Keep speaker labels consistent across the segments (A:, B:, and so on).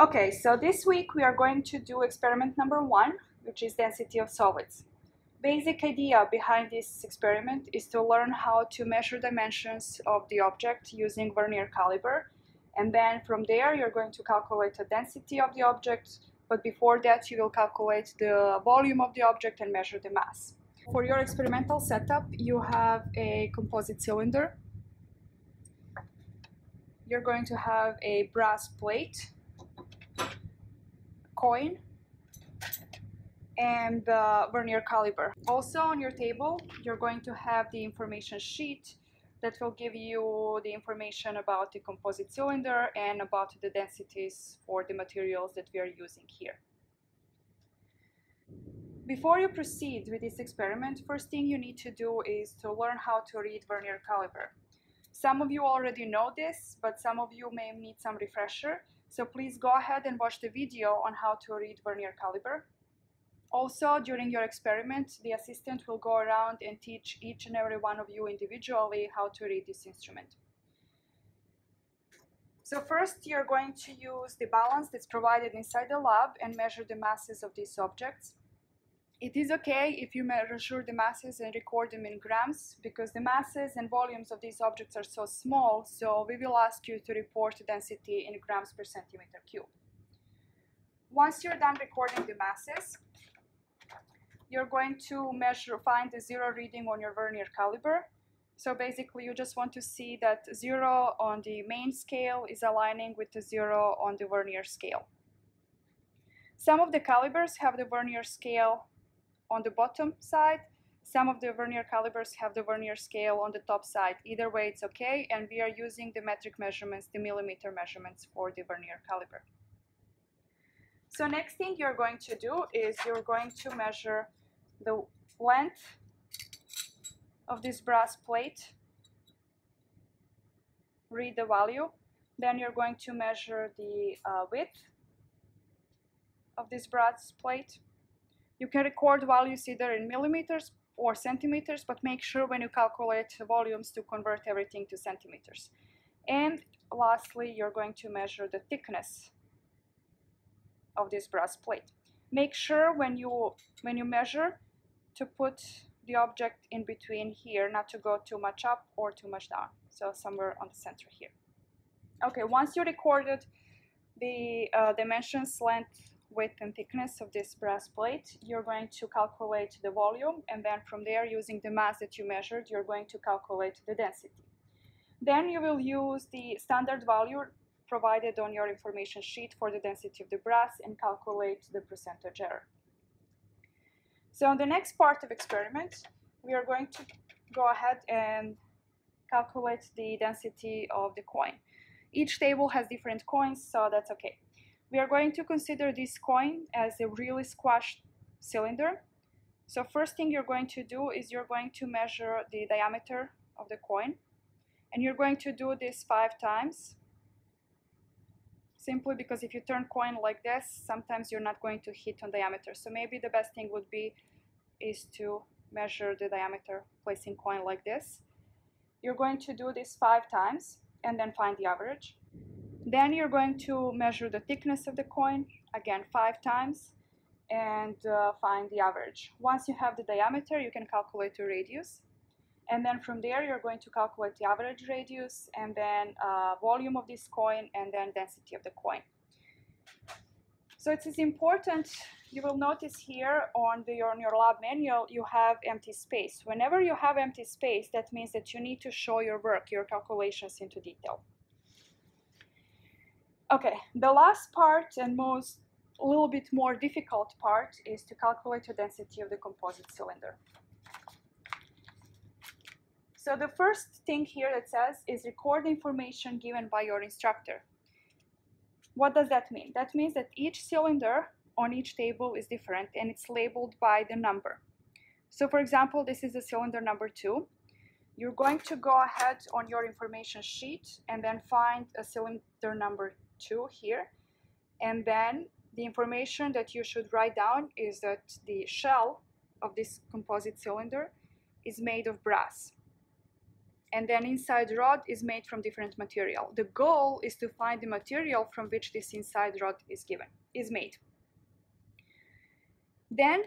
A: Okay, so this week we are going to do experiment number one, which is density of solids. Basic idea behind this experiment is to learn how to measure dimensions of the object using vernier caliper. And then from there, you're going to calculate the density of the object. But before that, you will calculate the volume of the object and measure the mass. For your experimental setup, you have a composite cylinder. You're going to have a brass plate coin and the vernier caliper. Also on your table, you're going to have the information sheet that will give you the information about the composite cylinder and about the densities for the materials that we are using here. Before you proceed with this experiment, first thing you need to do is to learn how to read vernier caliper. Some of you already know this, but some of you may need some refresher. So please go ahead and watch the video on how to read vernier caliper. Also, during your experiment, the assistant will go around and teach each and every one of you individually how to read this instrument. So first, you're going to use the balance that's provided inside the lab and measure the masses of these objects. It is okay if you measure the masses and record them in grams because the masses and volumes of these objects are so small, so we will ask you to report density in grams per centimeter cube. Once you're done recording the masses, you're going to measure, find the zero reading on your vernier caliper. So basically you just want to see that zero on the main scale is aligning with the zero on the vernier scale. Some of the calipers have the vernier scale on the bottom side. Some of the vernier calipers have the vernier scale on the top side. Either way, it's okay. And we are using the metric measurements, the millimeter measurements for the vernier caliper. So next thing you're going to do is you're going to measure the length of this brass plate, read the value. Then you're going to measure the uh, width of this brass plate you can record values either in millimeters or centimeters, but make sure when you calculate volumes to convert everything to centimeters. And lastly, you're going to measure the thickness of this brass plate. Make sure when you, when you measure to put the object in between here, not to go too much up or too much down. So somewhere on the center here. Okay, once you recorded the uh, dimensions, length, width and thickness of this brass plate, you're going to calculate the volume and then from there using the mass that you measured, you're going to calculate the density. Then you will use the standard value provided on your information sheet for the density of the brass and calculate the percentage error. So on the next part of experiment, we are going to go ahead and calculate the density of the coin. Each table has different coins, so that's okay. We are going to consider this coin as a really squashed cylinder. So first thing you're going to do is you're going to measure the diameter of the coin. And you're going to do this five times. Simply because if you turn coin like this, sometimes you're not going to hit on diameter. So maybe the best thing would be is to measure the diameter placing coin like this. You're going to do this five times and then find the average. Then you're going to measure the thickness of the coin, again five times, and uh, find the average. Once you have the diameter, you can calculate the radius. And then from there, you're going to calculate the average radius, and then uh, volume of this coin, and then density of the coin. So it is important, you will notice here on, the, on your lab manual, you have empty space. Whenever you have empty space, that means that you need to show your work, your calculations into detail. Okay, the last part and most a little bit more difficult part is to calculate the density of the composite cylinder. So the first thing here that says is record information given by your instructor. What does that mean? That means that each cylinder on each table is different and it's labeled by the number. So for example, this is the cylinder number two. You're going to go ahead on your information sheet and then find a cylinder number 2 here. And then the information that you should write down is that the shell of this composite cylinder is made of brass. and then inside rod is made from different material. The goal is to find the material from which this inside rod is given, is made. Then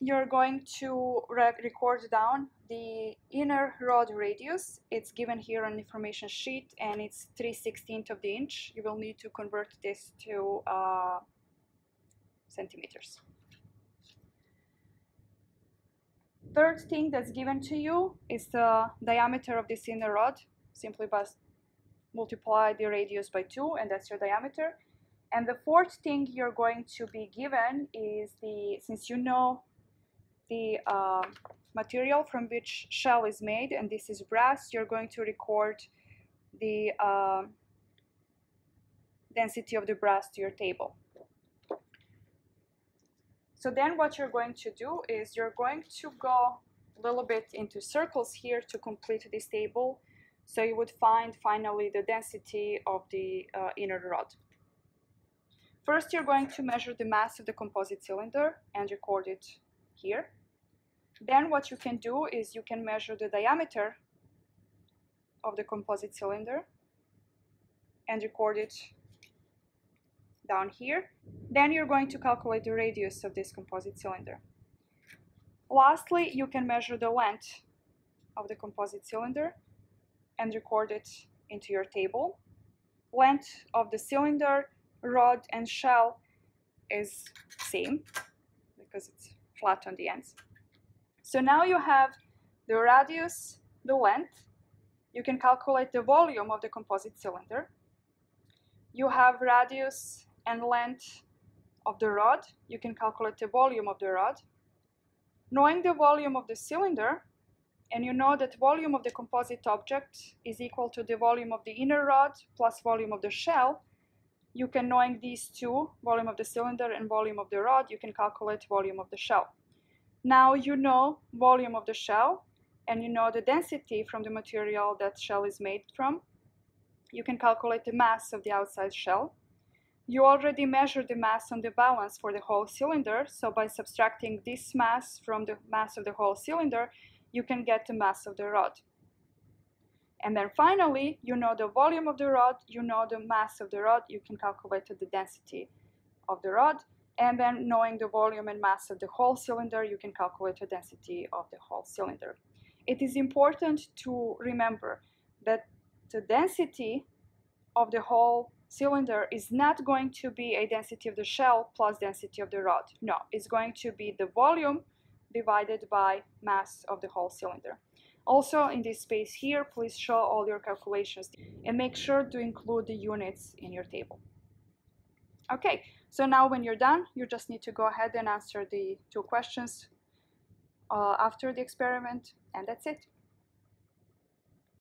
A: you're going to re record down the inner rod radius. It's given here on information sheet and it's 3 16th of the inch. You will need to convert this to uh, centimeters. Third thing that's given to you is the diameter of this inner rod. Simply by multiply the radius by 2 and that's your diameter. And the fourth thing you're going to be given is the, since you know the uh, material from which shell is made, and this is brass, you're going to record the uh, density of the brass to your table. So then what you're going to do is you're going to go a little bit into circles here to complete this table. So you would find finally the density of the uh, inner rod. First, you're going to measure the mass of the composite cylinder and record it here. Then what you can do is you can measure the diameter of the composite cylinder and record it down here. Then you're going to calculate the radius of this composite cylinder. Lastly, you can measure the length of the composite cylinder and record it into your table. Length of the cylinder, rod, and shell is same because it's flat on the ends. So now you have the radius, the length. You can calculate the volume of the composite cylinder. You have radius and length of the rod. You can calculate the volume of the rod. Knowing the volume of the cylinder, and you know that volume of the composite object is equal to the volume of the inner rod plus volume of the shell, you can, knowing these two, volume of the cylinder and volume of the rod, you can calculate volume of the shell. Now you know volume of the shell and you know the density from the material that shell is made from. You can calculate the mass of the outside shell. You already measured the mass on the balance for the whole cylinder, so by subtracting this mass from the mass of the whole cylinder, you can get the mass of the rod. And then finally, you know the volume of the rod, you know the mass of the rod, you can calculate the density of the rod, and then knowing the volume and mass of the whole cylinder, you can calculate the density of the whole cylinder. It is important to remember that the density of the whole cylinder is not going to be a density of the shell plus density of the rod. No, it's going to be the volume divided by mass of the whole cylinder. Also in this space here, please show all your calculations and make sure to include the units in your table. Okay, so now when you're done, you just need to go ahead and answer the two questions uh, after the experiment, and that's it.